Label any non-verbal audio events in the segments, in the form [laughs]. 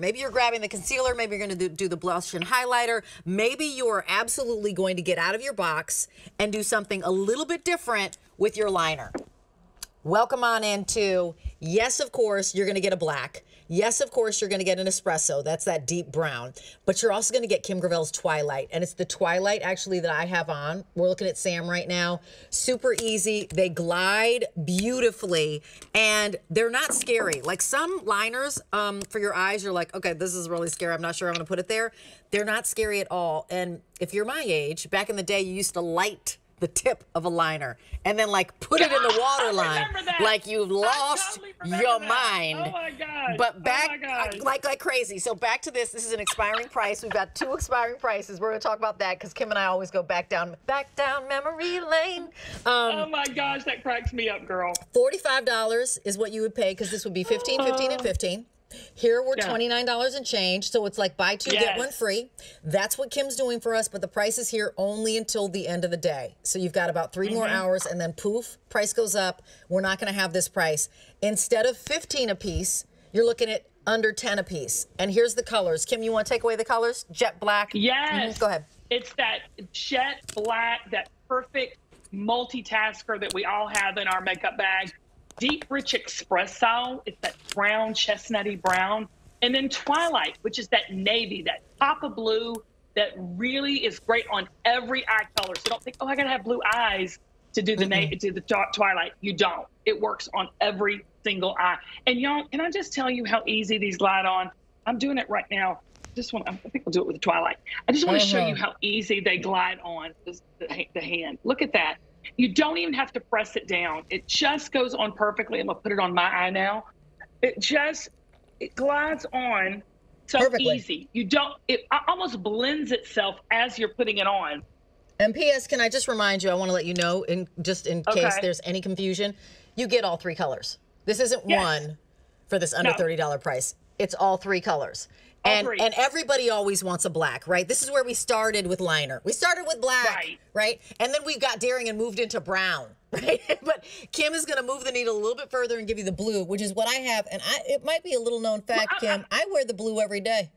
Maybe you're grabbing the concealer, maybe you're going to do, the blush and highlighter. Maybe you're absolutely going to get out of your box and do something a little bit different with your liner. Welcome on into, yes, of course, you're going to get a black. Yes, of course, you're going to get an espresso. That's that deep brown. But you're also going to get Kim Gravel's Twilight. And it's the Twilight, actually, that I have on. We're looking at Sam right now. Super easy. They glide beautifully. And they're not scary. Like some liners um, for your eyes, you're like, okay, this is really scary. I'm not sure I'm going to put it there. They're not scary at all. And if you're my age, back in the day, you used to light the tip of a liner and then like put it in the water line like you've lost totally your that. mind. Oh my God. But Oh back God. like like crazy. So back to this. This is an expiring price. We've got two expiring prices. We're gonna talk about that because Kim and I always go back down back down memory lane. Oh Um, my gosh, that cracks me up, girl. Forty-five dollars is what you would pay because this would be 15, 15, and 15. Here we're Yeah. $29 and change, so it's like buy two, get one free. That's what Kim's doing for us, but the price is here only until the end of the day. So you've got about 3 more hours and then poof, price goes up. We're not gonna have this price. Instead of 15 a piece, you're looking at under 10 a piece. And here's the colors. Kim, you wanna take away the colors? Jet black. Yes. Mhm, Go ahead. It's that jet black, that perfect multitasker that we all have in our makeup bag. Deep rich espresso. It's that brown, chestnutty brown. And then twilight, which is that navy, that pop of blue that really is great on every eye color. So don't think, oh, I gotta have blue eyes to do the navy, to the twi- twilight. You don't. It works on every single eye. And y'all, can I just tell you how easy these glide on? I'm doing it right now. Just want, I think I'll do it with the twilight. I just want to show uh-huh. you how easy they glide on the, the hand. Look at that. You don't even have to press it down. It just goes on perfectly. I'm gonna put it on my eye now. It just it glides on so Perfectly. easy. You don't. It almost blends itself as you're putting it on. And P.S. Can I just remind you? I want to let you know, in just in case there's any confusion, you get all three colors. This isn't Yes. one for this under No. thirty dollar price. It's all three colors. and three. and everybody always wants a black, right? This is where we started with liner. We started with black, Right. right? And then we got daring and moved into brown, [laughs] right? but Kim is going to move the needle a little bit further and give you the blue, which is what I have. And I it might be a little known fact, I- Kim. I wear the blue every day.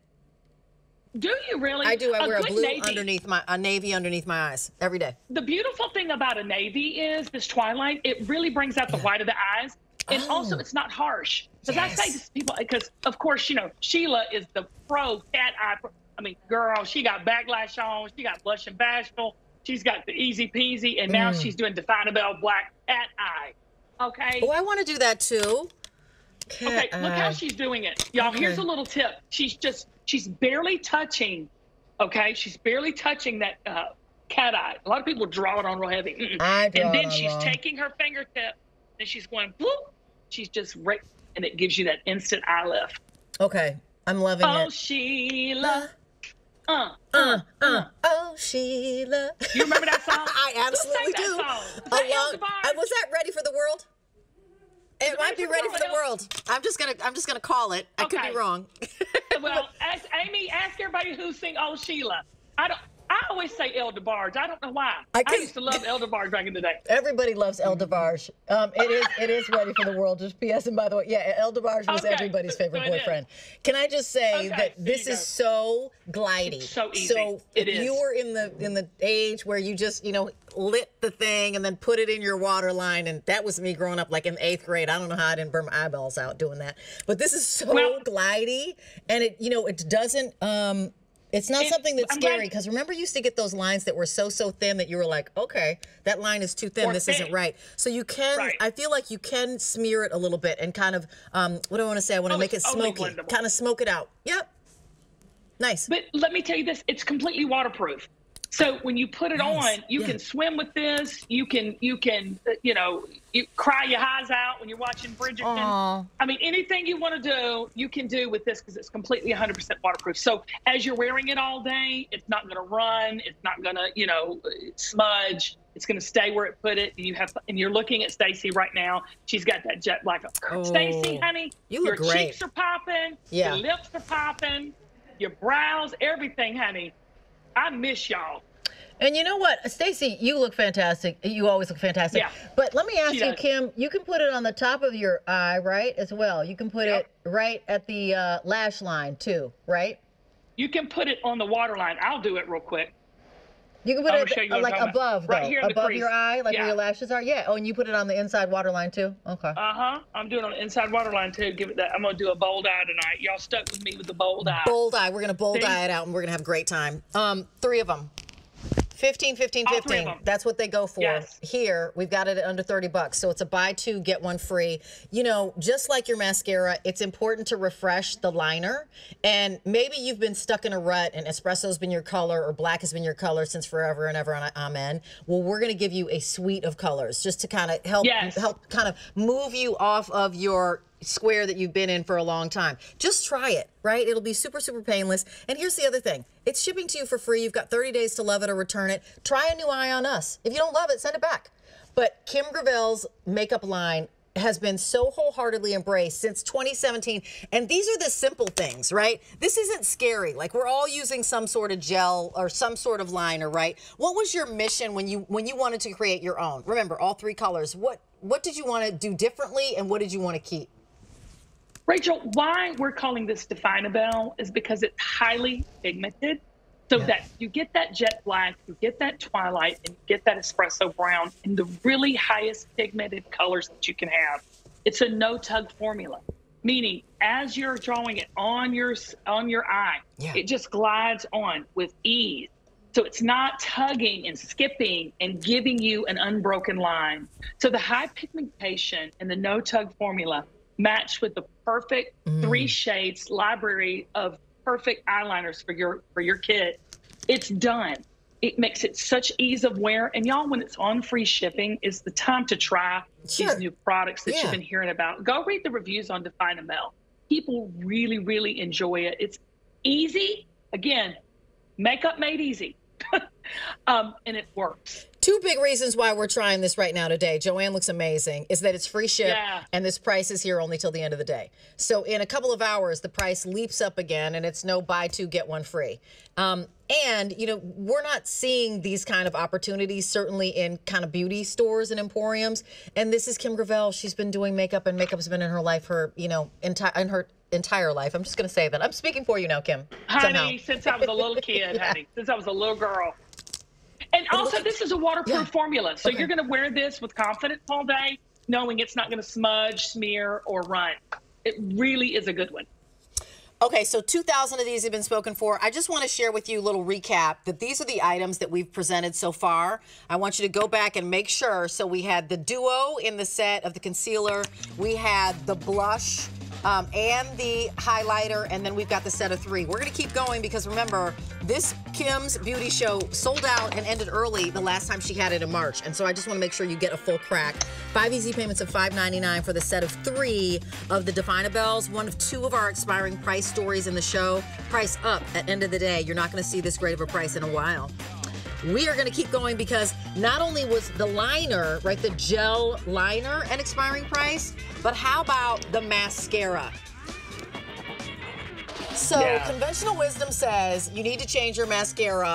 Do you really? I do. I wear a blue navy. underneath my a navy underneath my eyes every day. The beautiful thing about a navy is this twilight. It really brings out the white of the eyes, and also Oh. it's not harsh. Because I say Yes. to people, because of course you know Sheila is the pro cat eye. pro- I mean, girl, she got backlash on. She got blush and bashful. She's got the easy peasy, and now Mm. she's doing Definabelle Black Cat Eye. Okay. Oh, I want to do that too. Okay, Cat look how she's doing it. Y'all, here's a little tip. She's just, she's barely touching, okay? She's barely touching that uh, cat eye. A lot of people draw it on real heavy. I draw and it then on she's wrong. taking her fingertip and she's going, bloop. She's just right, and it gives you that instant eye lift. Okay, I'm loving Oh, it. Oh, Sheila. Uh, Uh, uh, oh, Sheila. You remember that song? [laughs] I absolutely do. that song? Was that long- El DeBarge? uh, was that ready for the world? It might be ready for the world. I'm just gonna. I'm just gonna call it. I could be wrong. well, [laughs] ask Amy, ask everybody who sing Oh Sheila. I don't. I always say El DeBarge. I don't know why. I I, used to love El DeBarge back in the day. Everybody loves El DeBarge. Um, it is. It is ready for the world. Just P.S. And by the way, yeah, El DeBarge was Okay, everybody's favorite it is. boyfriend. Can I just say Okay, that this is so glidey. It's so easy. So It if you is. were in the in the age where you just you know lit the thing and then put it in your water line, and that was me growing up like in eighth grade. I don't know how I didn't burn my eyeballs out doing that, but this is so Well- glidey, and it you know it doesn't. um it's not It- something that's I'm scary because remember you used to get those lines that were so so thin that you were like, okay, that line is too thin. This isn't right. So you can. Right. I feel like you can smear it a little bit and kind of. Um, what do I want to say? I want to Oh, make it smoky. Kind of smoke it out. Yep. Nice. But let me tell you this: it's completely waterproof. So when you put it Nice. on, you Yeah. can swim with this. You can, you can, you know, you cry your eyes out when you're watching Bridgerton. Aw. I mean, anything you want to do, you can do with this because it's completely 100% waterproof. So as you're wearing it all day, it's not going to run. It's not going to, you know, smudge. It's going to stay where it put it. And you have, and you're looking at Stacy right now. She's got that jet black. Oh, Stacy, Oh, honey, you look your cheeks are popping. Yeah. Your lips are popping. Your brows, everything, honey. I miss y'all. And you know what, Stacy, you look fantastic. You always look fantastic. Yeah. But let me ask you. Kim. You can put it on the top of your eye, right, as well. You can put Yep. it right at the uh, lash line too, right? You can put it on the waterline. I'll do it real quick. You can put I'm it you what I'm like above, Right though, here above your eye, like where your lashes are. Yeah. Oh, and you put it on the inside waterline too. Okay. Uh huh. I'm doing it on the inside waterline too. Give it that. I'm gonna do a bold eye tonight. Y'all stuck with me with the bold eye. bold eye. We're gonna bold See? eye it out, and we're gonna have a great time. Um, three of them. 15, 15, All three of 15. That's what they go for. Yes. Here, we've got it at under 30 bucks. So it's a buy two, get one free. You know, just like your mascara, it's important to refresh the liner. And maybe you've been stuck in a rut and espresso's been your color or black has been your color since forever and ever. And amen. Well, we're going to give you a suite of colors just to kind of help Yes. help kind of move you off of your square that you've been in for a long time. Just try it, right? It'll be super, super painless. And here's the other thing it's shipping to you for free. You've got 30 days to love it or return it. Try a new eye on us. If you don't love it, send it back. But Kim Gravel's makeup line has been so wholeheartedly embraced since 2017 and these are the simple things right this isn't scary like we're all using some sort of gel or some sort of liner right what was your mission when you when you wanted to create your own remember all three colors what what did you want to do differently and what did you want to keep Rachel, why we're calling this Definabelle is because it's highly pigmented. So Yeah. that you get that jet black, you get that twilight, and you get that espresso brown in the really highest pigmented colors that you can have. It's a no tug formula, meaning as you're drawing it on your on your eye, Yeah. it just glides on with ease. So it's not tugging and skipping and giving you an unbroken line. So the high pigmentation and the no tug formula match with the perfect mm. three shades library of perfect eyeliners for your for your kid. It's done. It makes it such ease of wear. And y'all, when it's on free shipping, is the time to try Sure. these new products that Yeah. you've been hearing about. Go read the reviews on Definabelle. People really, really enjoy it. It's easy. Again, makeup made easy. [laughs] [laughs] um, and it works. Two big reasons why we're trying this right now today. Joanne looks amazing. Is that it's free ship Yeah. and this price is here only till the end of the day. So in a couple of hours, the price leaps up again, and it's no buy two get one free. Um, and you know we're not seeing these kind of opportunities certainly in kind of beauty stores and emporiums. And this is Kim Gravel. She's been doing makeup, and makeup's been in her life her you know entire in her entire life. I'm just going to say that. I'm speaking for you now, Kim. honey, somehow. since I was a little kid, [laughs] honey, since I was a little girl. And also, this is a waterproof Yeah. formula. So Okay. you're going to wear this with confidence all day, knowing it's not going to smudge, smear, or run. It really is a good one. Okay, so 2,000 of these have been spoken for. I just want to share with you a little recap that these are the items that we've presented so far. I want you to go back and make sure. So we had the duo in the set of the concealer, we had the blush. Um, and the highlighter, and then we've got the set of three. We're gonna keep going because remember, this Kim's beauty show sold out and ended early the last time she had it in March. And so I just wanna make sure you get a full crack. Five easy payments of $5.99 for the set of three of the Definabelles, one of two of our expiring price stories in the show. Price up at end of the day. You're not gonna see this great of a price in a while. We are going to keep going because not only was the liner, right, the gel liner an expiring price, but how about the mascara? So, Yeah. conventional wisdom says you need to change your mascara